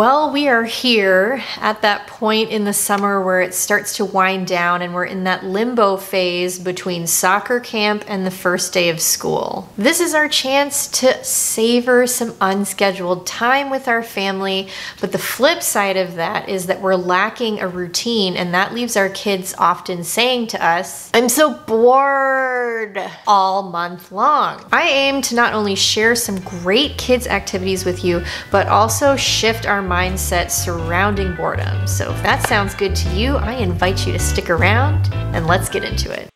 Well, we are here at that point in the summer where it starts to wind down and we're in that limbo phase between soccer camp and the first day of school. This is our chance to savor some unscheduled time with our family, but the flip side of that is that we're lacking a routine and that leaves our kids often saying to us, I'm so bored all month long. I aim to not only share some great kids activities with you, but also shift our mindset surrounding boredom. So if that sounds good to you, I invite you to stick around and let's get into it.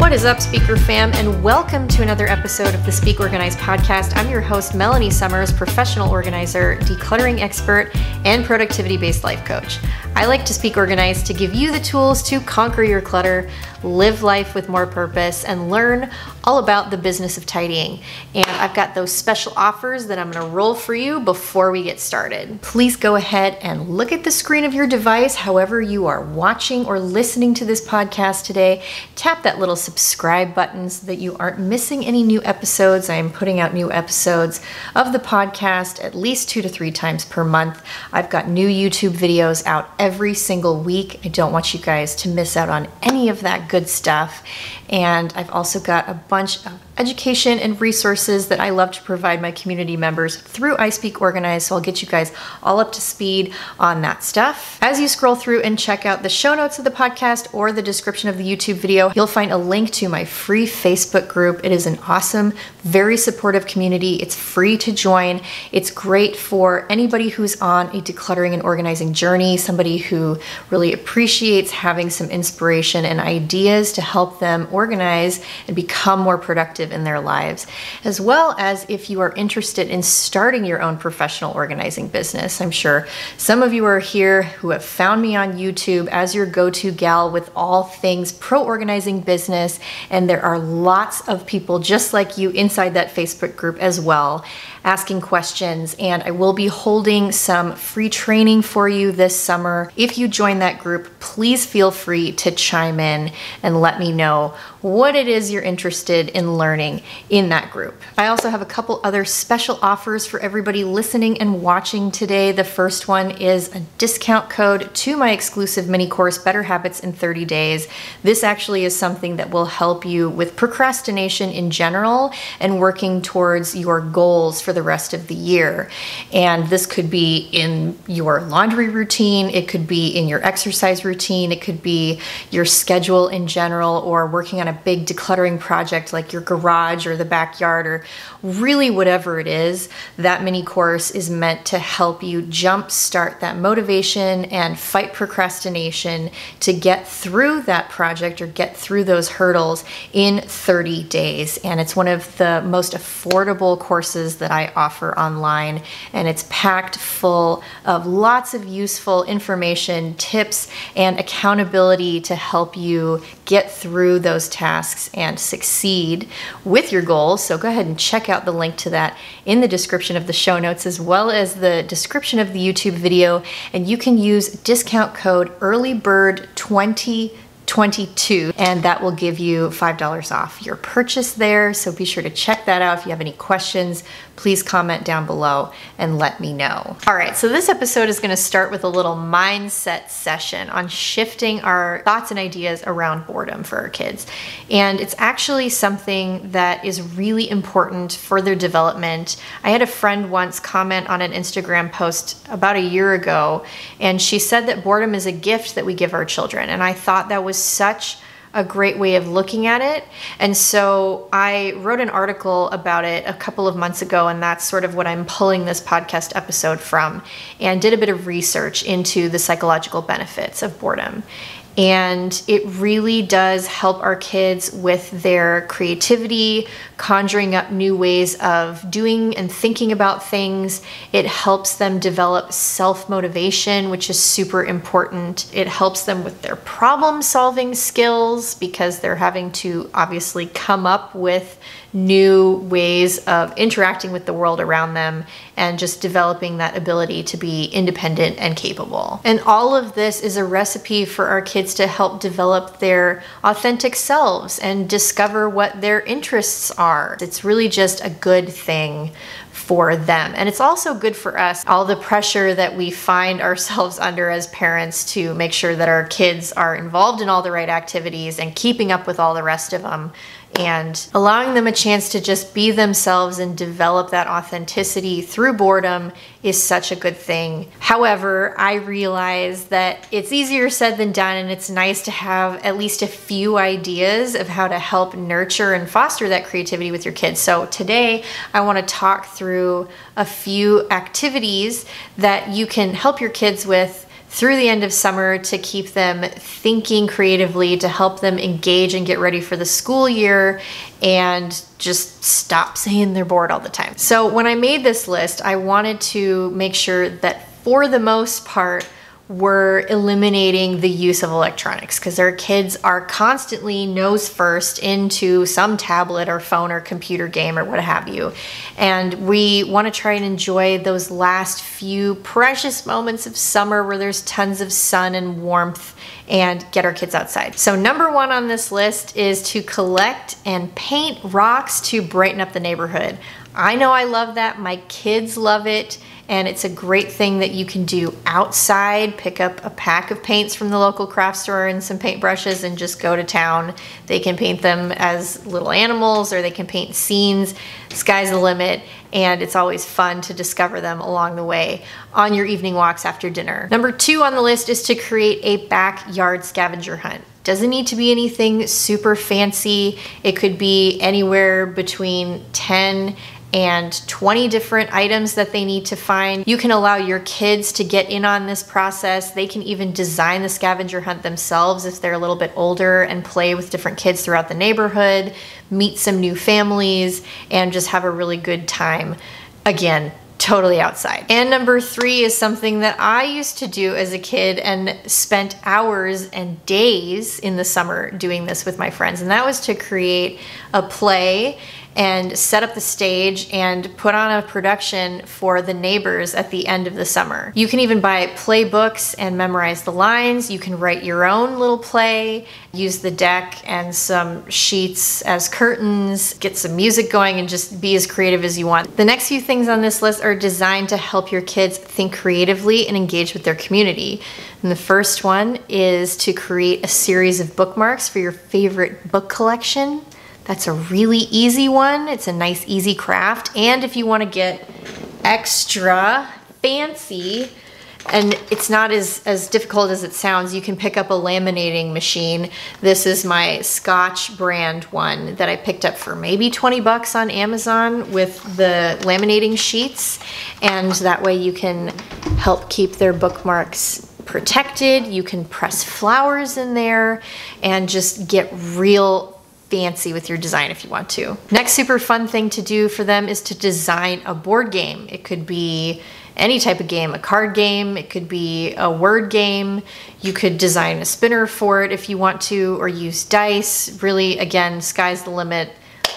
What is up, Speaker fam, and welcome to another episode of the Speak Organized podcast. I'm your host, Melanie Summers, professional organizer, decluttering expert, and productivity based life coach. I like to speak organized to give you the tools to conquer your clutter, live life with more purpose, and learn all about the business of tidying. And I've got those special offers that I'm gonna roll for you before we get started. Please go ahead and look at the screen of your device, however you are watching or listening to this podcast today. Tap that little subscribe button so that you aren't missing any new episodes. I am putting out new episodes of the podcast at least two to three times per month. I've got new YouTube videos out every single week. I don't want you guys to miss out on any of that good stuff. And I've also got a bunch of education and resources that I love to provide my community members through I Speak Organized. So I'll get you guys all up to speed on that stuff. As you scroll through and check out the show notes of the podcast or the description of the YouTube video, you'll find a link to my free Facebook group. It is an awesome, very supportive community. It's free to join. It's great for anybody who's on a decluttering and organizing journey, somebody who really appreciates having some inspiration and ideas to help them organize and become more productive in their lives, as well as if you are interested in starting your own professional organizing business. I'm sure some of you are here who have found me on YouTube as your go to gal with all things pro organizing business, and there are lots of people just like you inside that Facebook group as well asking questions, and I will be holding some free training for you this summer. If you join that group, please feel free to chime in and let me know what it is you're interested in learning in that group. I also have a couple other special offers for everybody listening and watching today. The first one is a discount code to my exclusive mini course, Better Habits in 30 Days. This actually is something that will help you with procrastination in general and working towards your goals for the rest of the year. And this could be in your laundry routine, it could be in your exercise routine, it could be your schedule in general, or working on a big decluttering project like your garage or the backyard or really whatever it is, that mini course is meant to help you jumpstart that motivation and fight procrastination to get through that project or get through those hurdles in 30 days. And it's one of the most affordable courses that I offer online, and it's packed full of lots of useful information, tips, and accountability to help you get through those tasks and succeed with your goals. So go ahead and check out the link to that in the description of the show notes as well as the description of the YouTube video. And you can use discount code EARLYBIRD20 22 and that will give you $5 off your purchase there. So be sure to check that out. If you have any questions, please comment down below and let me know. All right, so this episode is gonna start with a little mindset session on shifting our thoughts and ideas around boredom for our kids. And it's actually something that is really important for their development. I had a friend once comment on an Instagram post about a year ago, and she said that boredom is a gift that we give our children. And I thought that was such a great way of looking at it. And so I wrote an article about it a couple of months ago, and that's sort of what I'm pulling this podcast episode from, and did a bit of research into the psychological benefits of boredom. And it really does help our kids with their creativity, conjuring up new ways of doing and thinking about things. It helps them develop self motivation, which is super important. It helps them with their problem solving skills because they're having to obviously come up with new ways of interacting with the world around them and just developing that ability to be independent and capable. And all of this is a recipe for our kids to help develop their authentic selves and discover what their interests are. It's really just a good thing for them. And it's also good for us, all the pressure that we find ourselves under as parents to make sure that our kids are involved in all the right activities and keeping up with all the rest of them and allowing them a chance to just be themselves and develop that authenticity through boredom is such a good thing. However, I realize that it's easier said than done, and it's nice to have at least a few ideas of how to help nurture and foster that creativity with your kids. So, today I want to talk through a few activities that you can help your kids with through the end of summer to keep them thinking creatively, to help them engage and get ready for the school year and just stop saying they're bored all the time. So, when I made this list, I wanted to make sure that for the most part, we're eliminating the use of electronics because our kids are constantly nose first into some tablet or phone or computer game or what have you. And we want to try and enjoy those last few precious moments of summer where there's tons of sun and warmth and get our kids outside. So, number one on this list is to collect and paint rocks to brighten up the neighborhood. I know I love that, my kids love it and it's a great thing that you can do outside. Pick up a pack of paints from the local craft store and some paint brushes and just go to town. They can paint them as little animals or they can paint scenes. Sky's the limit, and it's always fun to discover them along the way on your evening walks after dinner. Number two on the list is to create a backyard scavenger hunt. Doesn't need to be anything super fancy. It could be anywhere between 10 and 20 different items that they need to find. You can allow your kids to get in on this process. They can even design the scavenger hunt themselves if they're a little bit older and play with different kids throughout the neighborhood, meet some new families, and just have a really good time. Again, totally outside. And number three is something that I used to do as a kid and spent hours and days in the summer doing this with my friends, and that was to create a play and set up the stage and put on a production for the neighbors at the end of the summer. You can even buy playbooks and memorize the lines. You can write your own little play, use the deck and some sheets as curtains, get some music going, and just be as creative as you want. The next few things on this list are designed to help your kids think creatively and engage with their community. And the first one is to create a series of bookmarks for your favorite book collection. That's a really easy one. It's a nice, easy craft. And if you want to get extra fancy, and it's not as, as difficult as it sounds, you can pick up a laminating machine. This is my Scotch brand one that I picked up for maybe 20 bucks on Amazon with the laminating sheets. And that way you can help keep their bookmarks protected. You can press flowers in there and just get real fancy with your design if you want to. Next super fun thing to do for them is to design a board game. It could be any type of game, a card game, it could be a word game. You could design a spinner for it if you want to, or use dice. Really, again, sky's the limit.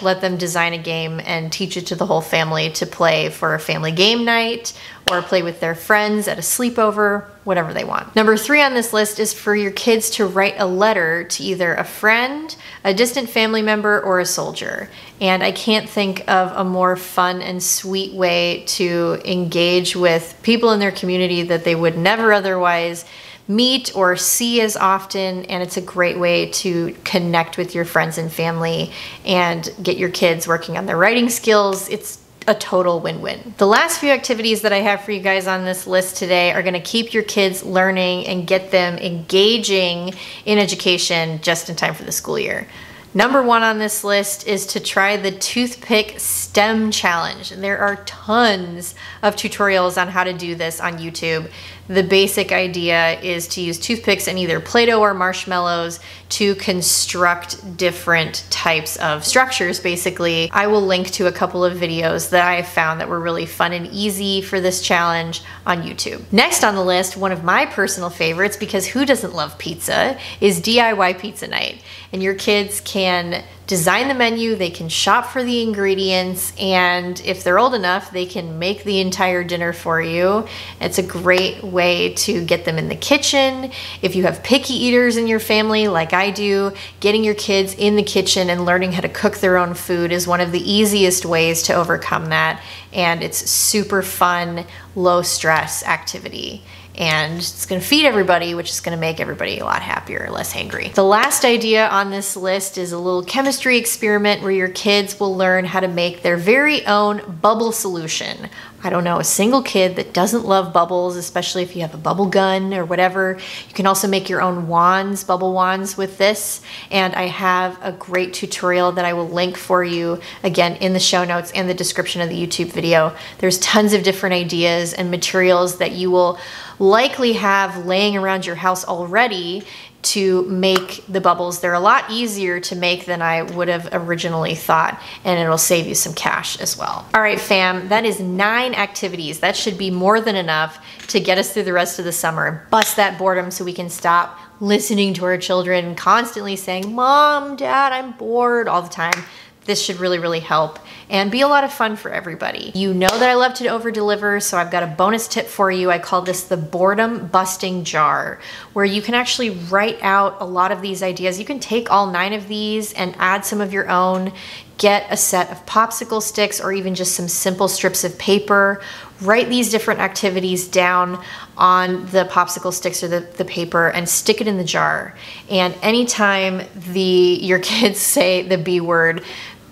Let them design a game and teach it to the whole family to play for a family game night or play with their friends at a sleepover, whatever they want. Number three on this list is for your kids to write a letter to either a friend, a distant family member, or a soldier. And I can't think of a more fun and sweet way to engage with people in their community that they would never otherwise meet or see as often and it's a great way to connect with your friends and family and get your kids working on their writing skills it's a total win-win. The last few activities that I have for you guys on this list today are going to keep your kids learning and get them engaging in education just in time for the school year. Number one on this list is to try the toothpick STEM challenge. And there are tons of tutorials on how to do this on YouTube. The basic idea is to use toothpicks and either Play-Doh or marshmallows to construct different types of structures, basically. I will link to a couple of videos that I found that were really fun and easy for this challenge on YouTube. Next on the list, one of my personal favorites, because who doesn't love pizza, is DIY pizza night. And your kids can can design the menu, they can shop for the ingredients, and if they're old enough, they can make the entire dinner for you. It's a great way to get them in the kitchen. If you have picky eaters in your family, like I do, getting your kids in the kitchen and learning how to cook their own food is one of the easiest ways to overcome that. And it's super fun, low stress activity and it's going to feed everybody, which is going to make everybody a lot happier, less hangry. The last idea on this list is a little chemistry experiment where your kids will learn how to make their very own bubble solution. I don't know a single kid that doesn't love bubbles, especially if you have a bubble gun or whatever. You can also make your own wands, bubble wands with this. And I have a great tutorial that I will link for you again in the show notes and the description of the YouTube video. There's tons of different ideas and materials that you will likely have laying around your house already to make the bubbles. They're a lot easier to make than I would have originally thought, and it'll save you some cash as well. All right, fam, that is nine activities. That should be more than enough to get us through the rest of the summer. Bust that boredom so we can stop listening to our children constantly saying, Mom, Dad, I'm bored all the time this should really, really help and be a lot of fun for everybody. You know that I love to over deliver, so I've got a bonus tip for you. I call this the boredom busting jar, where you can actually write out a lot of these ideas. You can take all nine of these and add some of your own, get a set of popsicle sticks or even just some simple strips of paper. Write these different activities down on the popsicle sticks or the, the paper and stick it in the jar. And anytime the your kids say the B word,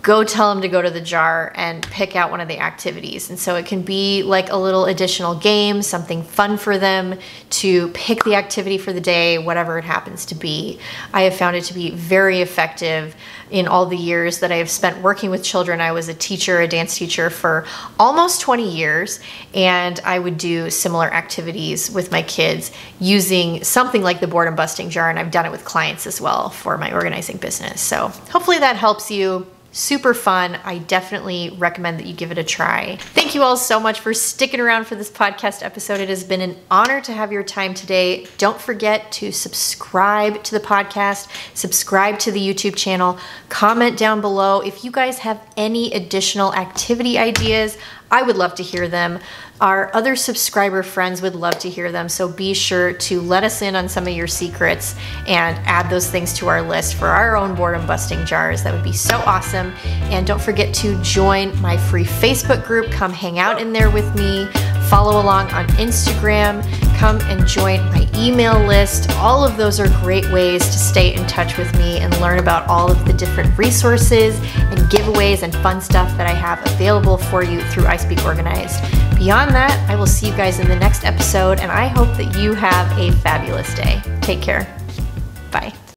go tell them to go to the jar and pick out one of the activities. And so it can be like a little additional game, something fun for them to pick the activity for the day, whatever it happens to be. I have found it to be very effective in all the years that I have spent working with children. I was a teacher, a dance teacher for almost 20 years, and I would do similar activities with my kids using something like the boredom busting jar, and I've done it with clients as well for my organizing business. So hopefully that helps you super fun. I definitely recommend that you give it a try. Thank you all so much for sticking around for this podcast episode. It has been an honor to have your time today. Don't forget to subscribe to the podcast, subscribe to the YouTube channel, comment down below if you guys have any additional activity ideas. I would love to hear them. Our other subscriber friends would love to hear them, so be sure to let us in on some of your secrets and add those things to our list for our own boredom busting jars. That would be so awesome. And don't forget to join my free Facebook group. Come hang out in there with me. Follow along on Instagram. Come and join my email list. All of those are great ways to stay in touch with me and learn about all of the different resources and giveaways and fun stuff that I have available for you through I Speak Organized. Beyond that, I will see you guys in the next episode, and I hope that you have a fabulous day. Take care.